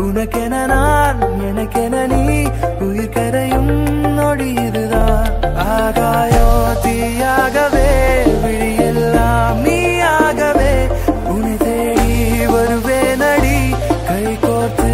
உனக்கென நான் எனக்கென நீ உயிர் கரையும் நொடி இதுதான் ஆகாயோ தீயாகவே விழியெல்லாம் நீயாகவே உனை தேடி வருவேனடி. கை கோர்த்து